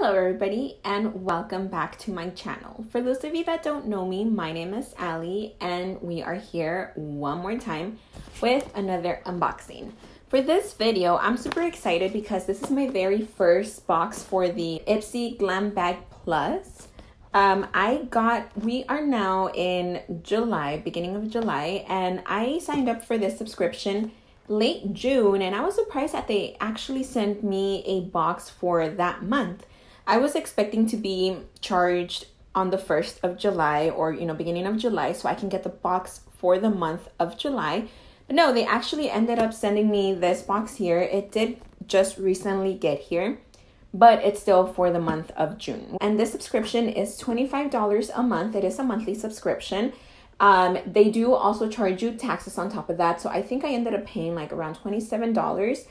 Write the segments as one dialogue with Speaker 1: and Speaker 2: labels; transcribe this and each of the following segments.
Speaker 1: Hello everybody and welcome back to my channel. For those of you that don't know me, my name is Allie and we are here one more time with another unboxing. For this video, I'm super excited because this is my very first box for the Ipsy Glam Bag Plus. Um, I got, we are now in July, beginning of July, and I signed up for this subscription late June and I was surprised that they actually sent me a box for that month. I was expecting to be charged on the 1st of July or you know beginning of July so I can get the box for the month of July. But no, they actually ended up sending me this box here. It did just recently get here, but it's still for the month of June. And this subscription is $25 a month. It is a monthly subscription. Um, they do also charge you taxes on top of that. So I think I ended up paying like around $27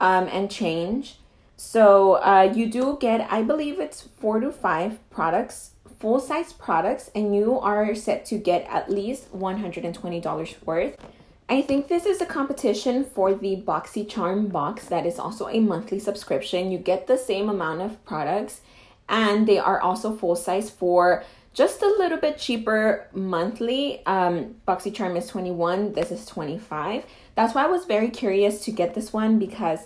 Speaker 1: um, and change. So uh, you do get, I believe it's four to five products, full size products, and you are set to get at least $120 worth. I think this is a competition for the BoxyCharm box that is also a monthly subscription. You get the same amount of products and they are also full size for just a little bit cheaper monthly. Um, BoxyCharm is 21, this is 25. That's why I was very curious to get this one because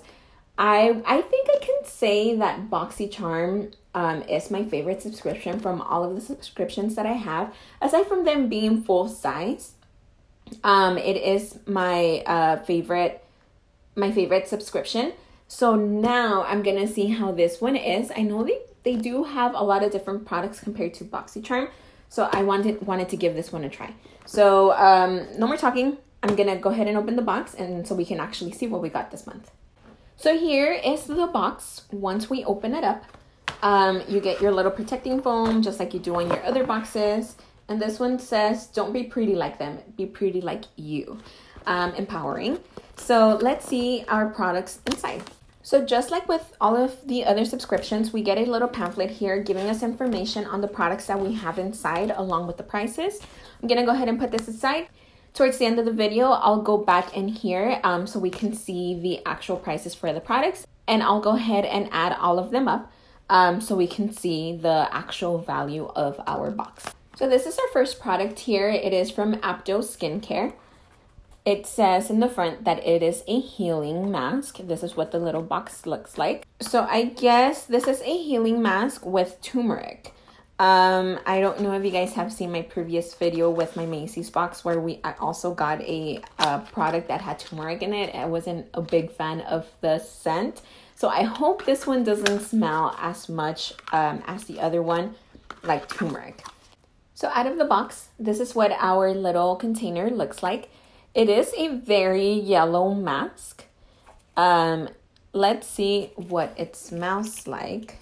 Speaker 1: I I think I can say that BoxyCharm um, is my favorite subscription from all of the subscriptions that I have. Aside from them being full size, um, it is my uh, favorite my favorite subscription. So now I'm gonna see how this one is. I know they they do have a lot of different products compared to BoxyCharm. So I wanted wanted to give this one a try. So um, no more talking. I'm gonna go ahead and open the box and so we can actually see what we got this month. So here is the box. Once we open it up, um, you get your little protecting foam just like you do on your other boxes. And this one says, don't be pretty like them, be pretty like you. Um, empowering. So let's see our products inside. So just like with all of the other subscriptions, we get a little pamphlet here giving us information on the products that we have inside along with the prices. I'm gonna go ahead and put this aside. Towards the end of the video, I'll go back in here um, so we can see the actual prices for the products and I'll go ahead and add all of them up um, so we can see the actual value of our box. So this is our first product here. It is from Apto Skincare. It says in the front that it is a healing mask. This is what the little box looks like. So I guess this is a healing mask with turmeric. Um, I don't know if you guys have seen my previous video with my Macy's box where we I also got a, a product that had turmeric in it. I wasn't a big fan of the scent. So I hope this one doesn't smell as much um, as the other one, like turmeric. So out of the box, this is what our little container looks like. It is a very yellow mask. Um, let's see what it smells like.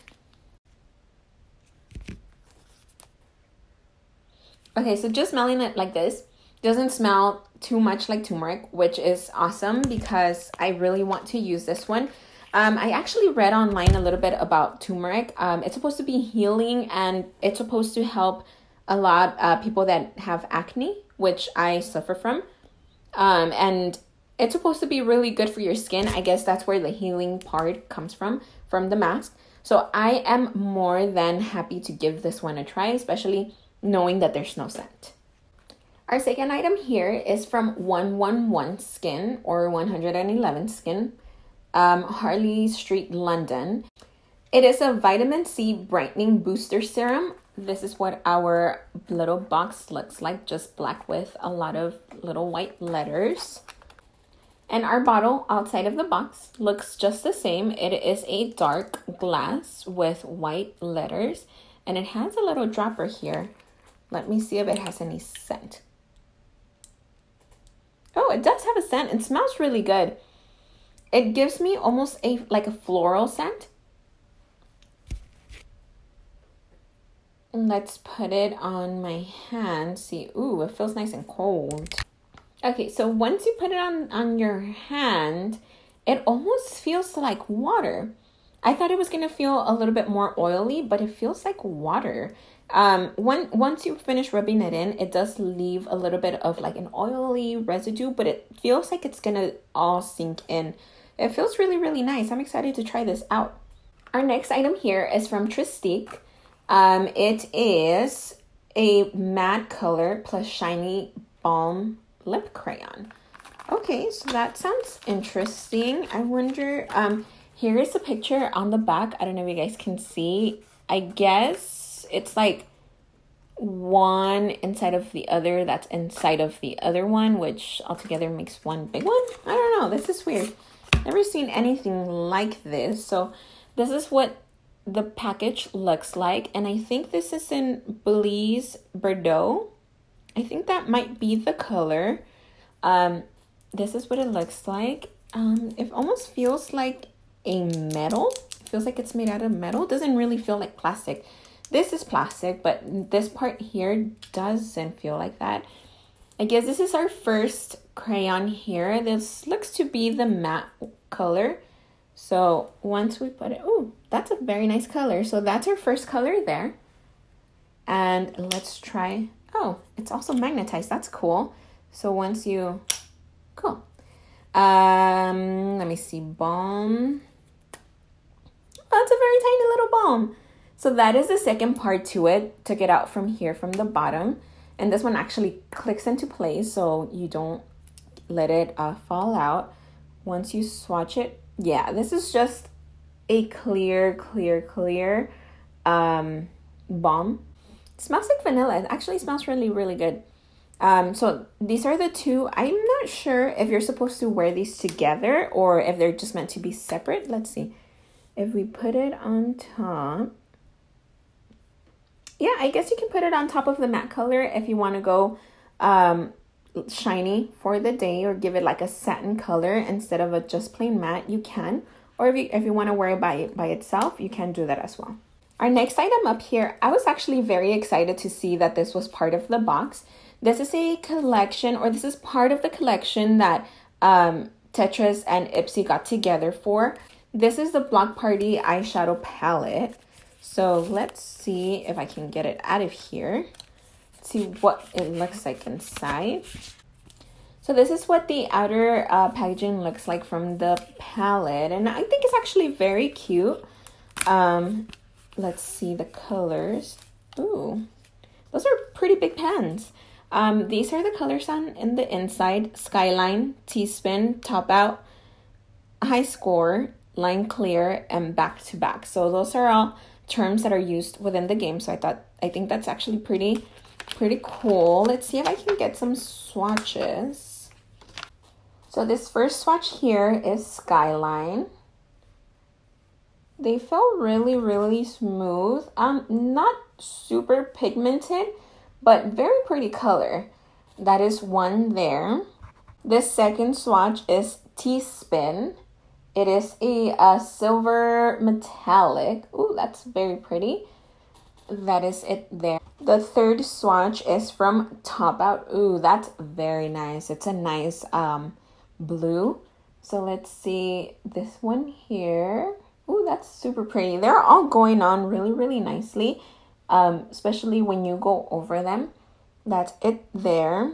Speaker 1: Okay, so just smelling it like this doesn't smell too much like turmeric, which is awesome because I really want to use this one. Um, I actually read online a little bit about turmeric. Um, it's supposed to be healing and it's supposed to help a lot uh, people that have acne, which I suffer from. Um, and it's supposed to be really good for your skin. I guess that's where the healing part comes from, from the mask. So I am more than happy to give this one a try, especially knowing that there's no scent. Our second item here is from 111 Skin or 111 Skin, um, Harley Street, London. It is a vitamin C brightening booster serum this is what our little box looks like, just black with a lot of little white letters. And our bottle outside of the box looks just the same. It is a dark glass with white letters and it has a little dropper here. Let me see if it has any scent. Oh, it does have a scent and smells really good. It gives me almost a like a floral scent Let's put it on my hand. See, ooh, it feels nice and cold. Okay, so once you put it on, on your hand, it almost feels like water. I thought it was going to feel a little bit more oily, but it feels like water. Um, when, once you finish rubbing it in, it does leave a little bit of like an oily residue, but it feels like it's to all sink in. It feels really, really nice. I'm excited to try this out. Our next item here is from Trestique. Um, it is a matte color plus shiny balm lip crayon. Okay, so that sounds interesting. I wonder, um, here is a picture on the back. I don't know if you guys can see. I guess it's like one inside of the other that's inside of the other one, which altogether makes one big one. I don't know. This is weird. Never seen anything like this. So this is what the package looks like. And I think this is in Belize Bordeaux. I think that might be the color. Um, this is what it looks like. Um, it almost feels like a metal. It feels like it's made out of metal. It doesn't really feel like plastic. This is plastic, but this part here doesn't feel like that. I guess this is our first crayon here. This looks to be the matte color. So once we put it, oh, that's a very nice color. So that's our first color there. And let's try, oh, it's also magnetized. That's cool. So once you Cool. Um, let me see. Balm. Oh, that's a very tiny little balm. So that is the second part to it. Took it out from here from the bottom. And this one actually clicks into place so you don't let it uh, fall out. Once you swatch it, yeah, this is just a clear, clear, clear um, balm. It smells like vanilla. It actually smells really, really good. Um, so these are the two. I'm not sure if you're supposed to wear these together or if they're just meant to be separate. Let's see. If we put it on top, yeah, I guess you can put it on top of the matte color if you want to go um, shiny for the day or give it like a satin color instead of a just plain matte, you can. Or if you, if you want to wear it by, by itself, you can do that as well. Our next item up here, I was actually very excited to see that this was part of the box this is a collection, or this is part of the collection that um, Tetris and Ipsy got together for. This is the Block Party eyeshadow palette. So let's see if I can get it out of here. see what it looks like inside. So this is what the outer uh, packaging looks like from the palette. And I think it's actually very cute. Um, let's see the colors. Ooh, those are pretty big pens. Um, these are the colors on in the inside Skyline, T spin, Top Out, High Score, Line Clear, and Back to Back. So those are all terms that are used within the game. So I thought, I think that's actually pretty, pretty cool. Let's see if I can get some swatches. So this first swatch here is Skyline. They feel really, really smooth. Um, not super pigmented, but very pretty color. That is one there. The second swatch is T-Spin. It is a, a silver metallic. Ooh, that's very pretty. That is it there. The third swatch is from Top Out. Ooh, that's very nice. It's a nice um blue. So let's see this one here. Ooh, that's super pretty. They're all going on really, really nicely um, especially when you go over them. That's it there.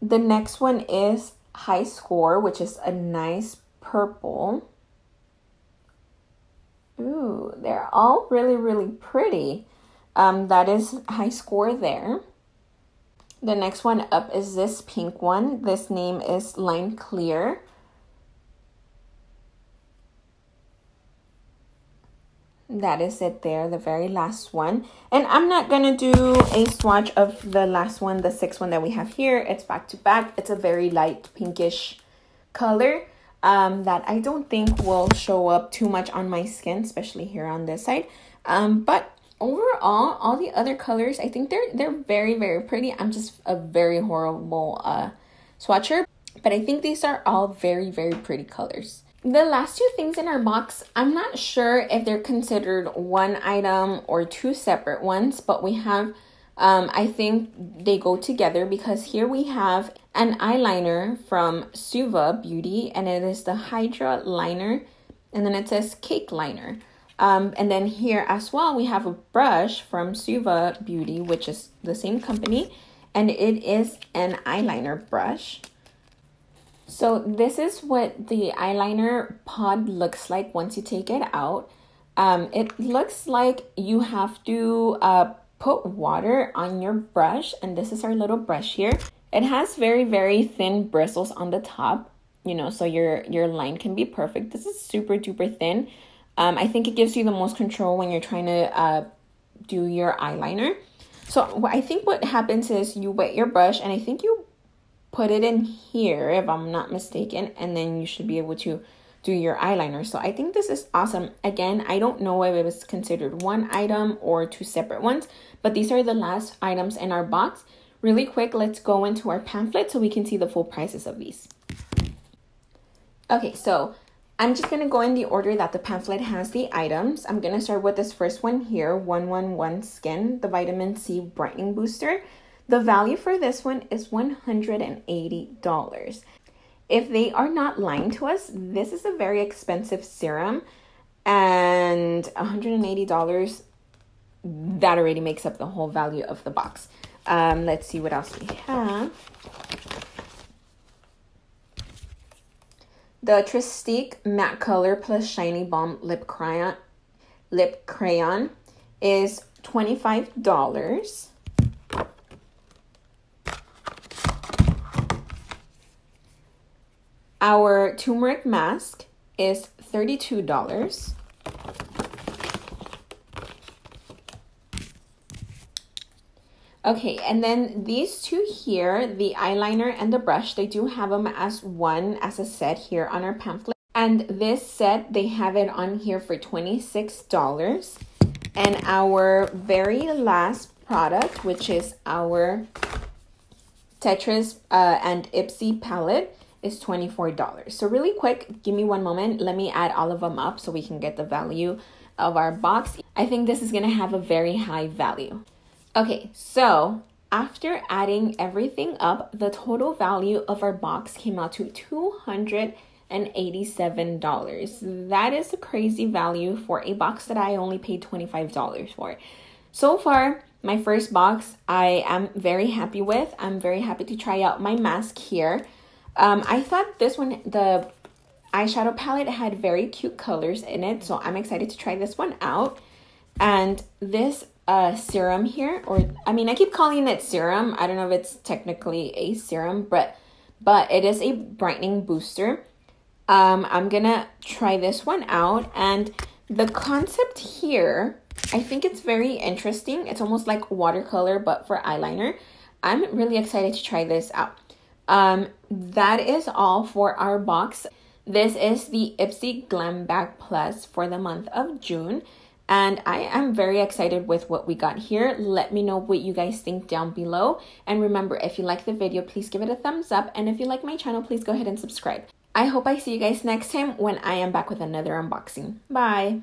Speaker 1: The next one is High Score, which is a nice purple. Ooh, they're all really, really pretty. Um, that is High Score there. The next one up is this pink one. This name is Line Clear. that is it there the very last one and i'm not gonna do a swatch of the last one the sixth one that we have here it's back to back it's a very light pinkish color um, that i don't think will show up too much on my skin especially here on this side. Um, but overall all the other colors i think they're they're very very pretty. I'm just a very horrible uh swatcher but i think these are all very very pretty colors. The last two things in our box, I'm not sure if they're considered one item or two separate ones, but we have, um, I think they go together because here we have an eyeliner from Suva Beauty and it is the Hydra liner and then it says cake liner. Um, and then here as well, we have a brush from Suva Beauty, which is the same company, and it is an eyeliner brush. So this is what the eyeliner pod looks like once you take it out. Um, it looks like you have to uh, put water on your brush, and this is our little brush here. It has very, very thin bristles on the top, you know, so your, your line can be perfect. This is super duper thin. Um, I think it gives you the most control when you're trying to uh, do your eyeliner. So I think what happens is you wet your brush, and I think you put it in here, if I'm not mistaken, and then you should be able to do your eyeliner. So I think this is awesome. Again, I don't know if it was considered one item or two separate ones, but these are the last items in our box. Really quick, let's go into our pamphlet so we can see the full prices of these. Okay, so I'm just to go in the order that the pamphlet has the items. I'm to start with this first one here, 111 Skin, the Vitamin C Brightening Booster. The value for this one is $180. If they are not lying to us, this is a very expensive serum and $180 that already makes up the whole value of the box. Um, let's see what else we have. The Trestique Matte Color plus Shiny Balm Lip Crayon Lip Crayon is $25. Our turmeric mask is $32. Okay, and then these two here, the eyeliner and the brush, they do have them as one, as a set here on our pamphlet. And this set, they have it on here for $26. And our very last product, which is our Tetris uh, and Ipsy palette, is $24. So really quick, give me one moment. Let me add all of them up so we can get the value of our box. I think this is to have a very high value. Okay, so after adding everything up, the total value of our box came out to $287. That is a crazy value for a box that I only paid $25 for. So far, my first box I am very happy with. I'm very happy to try out my mask here. Um, I thought this one, the eyeshadow palette had very cute colors in it, so I'm excited to try this one out. And this uh, serum here, or I mean, I keep calling it serum. I don't know if it's technically a serum, but but it is a brightening booster. Um, I'm gonna try this one out, and the concept here, I think it's very interesting. It's almost like watercolor, but for eyeliner. I'm really excited to try this out. Um, that is all for our box. This is the Ipsy Glam Bag Plus for the month of June. And I am very excited with what we got here. Let me know what you guys think down below. And remember, if you like the video, please give it a thumbs up. And if you like my channel, please go ahead and subscribe. I hope I see you guys next time when I am back with another unboxing. Bye!